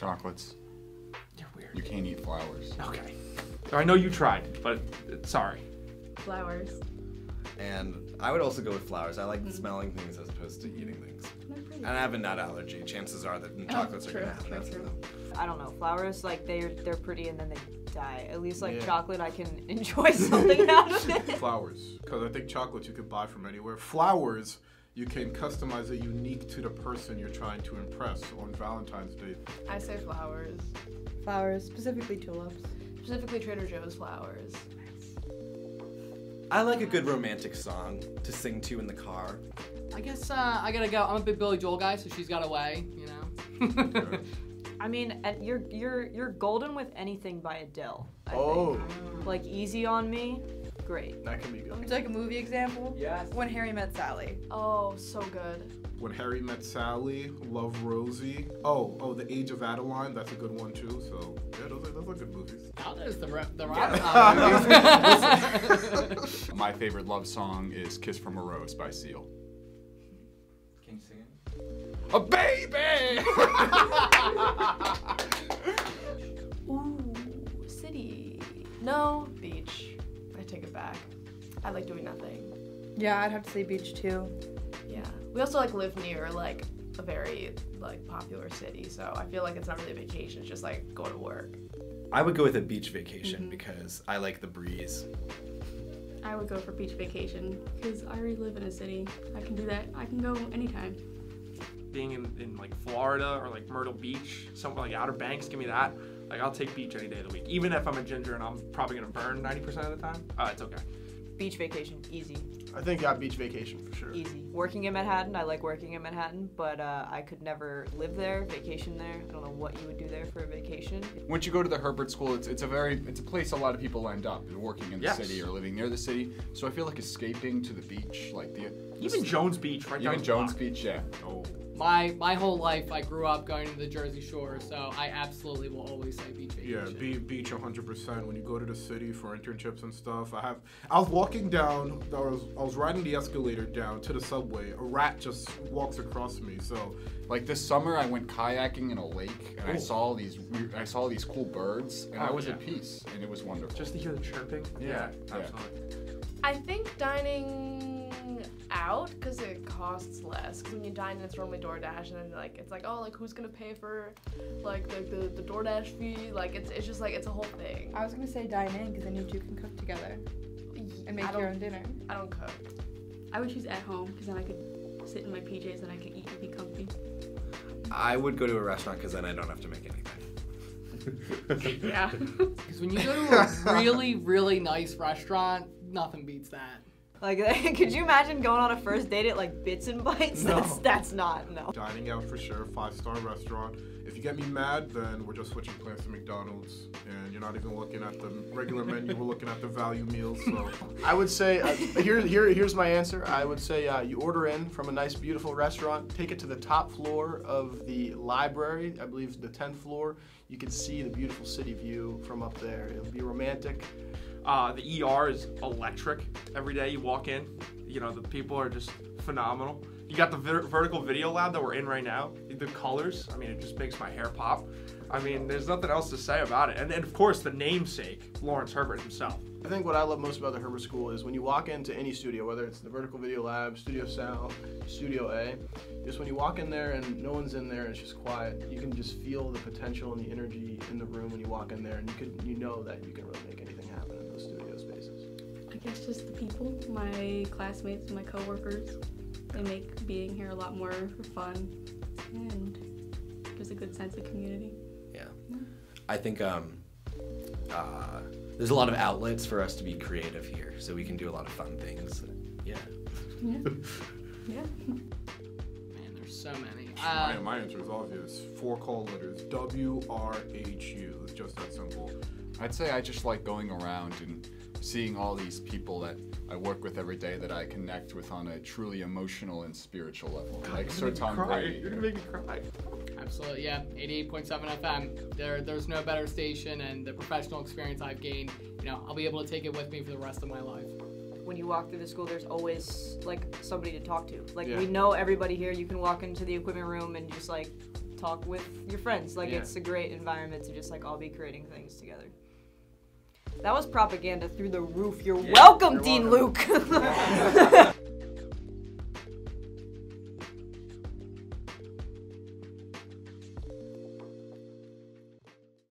Chocolates. You're weird. You can't eat flowers. Okay. So I know you tried, but uh, sorry. Flowers. And I would also go with flowers. I like smelling things as opposed to eating things. And I have a nut allergy. Chances are that chocolates are true, gonna have true, nuts in true. them. I don't know. Flowers, like they're they're pretty and then they die. At least like Yeah. chocolate, I can enjoy something out of it. Flowers, because I think chocolates you could buy from anywhere. Flowers, you can customize it unique to the person you're trying to impress on Valentine's Day. I say flowers. Flowers, specifically tulips. Specifically Trader Joe's flowers. I like a good romantic song to sing to in the car. I guess uh, I gotta go. I'm a big Billy Joel guy, so she's got a way, you know. I mean, and you're you're you're golden with anything by Adele. I Oh, think. like easy on me, great. that can be good. Would you like a movie example? Yes. When Harry Met Sally. Oh, so good. When Harry Met Sally, Love Rosie. Oh, oh, The Age of Adaline. That's a good one too. So yeah, those are those are good movies. Now there's the re- the rom My favorite love song is "Kiss from a Rose" by Seal. Can you sing it? A baby. Ooh, city. No, beach. I take it back. I like doing nothing. Yeah, I'd have to say beach too. Yeah. We also like live near like a very like popular city, so I feel like it's not really a vacation, it's just like going to work. I would go with a beach vacation mm-hmm. because I like the breeze. I would go for beach vacation because I already live in a city. I can do that. I can go anytime. Being in, in like Florida or like Myrtle Beach, somewhere like Outer Banks, give me that. Like I'll take beach any day of the week, even if I'm a ginger and I'm probably gonna burn 90% of the time. Uh, it's okay. Beach vacation, easy, I think yeah, beach vacation for sure. easy. Working in Manhattan, I like working in Manhattan, but uh, I could never live there, vacation there. I don't know what you would do there for a vacation. Once you go to the Herbert School, it's, it's a very it's a place a lot of people end up working in the Yes. city or living near the city. So I feel like escaping to the beach, like the Even Jones Beach, right down even the Jones block. Beach, yeah. Oh, my my whole life, I grew up going to the Jersey Shore, so I absolutely will always say beach Yeah, be, beach 100%. When you go to the city for internships and stuff, I have. I was walking down. I was I was riding the escalator down to the subway. A rat just walks across me. So like this summer, I went kayaking in a lake, and I saw these weird- I saw these cool birds, and I Oh, was yeah. at peace, and it was wonderful. Just to hear the chirping. Yeah, yeah. absolutely. I think dining out because it costs less. 'Cause when you dine, in it's normally DoorDash, and then like it's like oh like who's gonna pay for like the the, the DoorDash fee? Like it's it's just like it's a whole thing. I was gonna say dine in because then you two can cook together and make your own dinner. I don't cook. I would choose at home because then I could sit in my PJs and I could eat and be comfy. I would go to a restaurant because then I don't have to make anything. Yeah. Because when you go to a really really nice restaurant, nothing beats that. Like, could you imagine going on a first date at like Bits and Bites? No. That's that's not no. dining out for sure. Five star restaurant. If you get me mad, then we're just switching plans to McDonald's, and you're not even looking at the regular menu. We're looking at the value meals. So I would say uh, here, here, here's my answer. I would say uh, you order in from a nice, beautiful restaurant, take it to the top floor of the library. I believe the 10th floor. You can see the beautiful city view from up there. It'll be romantic. Uh, the ER is electric. Every day you walk in, you know the people are just phenomenal. You got the ver- vertical video lab that we're in right now. The colors, I mean, it just makes my hair pop. I mean, there's nothing else to say about it. And, and of course, the namesake, Lawrence Herbert himself. I think what I love most about the Herbert School is when you walk into any studio, whether it's the Vertical Video Lab, Studio Sound, Studio A, just when you walk in there and no one's in there and it's just quiet. You can just feel the potential and the energy in the room when you walk in there, and you could you know that you can really make anything guess just the people, my classmates, my coworkers. They make being here a lot more fun and gives a good sense of community. Yeah. I think um, uh, there's a lot of outlets for us to be creative here, so we can do a lot of fun things. Yeah. Yeah. yeah. Man, there's so many. my, Uh, my answer is obvious. Four call letters. W R H U. It's just that simple. I'd say I just like going around and seeing all these people that I work with every day that I connect with on a truly emotional and spiritual level. Like Sir Tom Cry. Brady. You're gonna make me cry. Absolutely, yeah. 88.7 FM. There, there's no better station, and the professional experience I've gained, you know, I'll be able to take it with me for the rest of my life. When you walk through the school, there's always like somebody to talk to. Like Yeah. we know everybody here. You can walk into the equipment room and just like talk with your friends. Like Yeah. it's a great environment to just like all be creating things together. That was propaganda through the roof. You're Yeah, welcome, you're Dean welcome. Luke.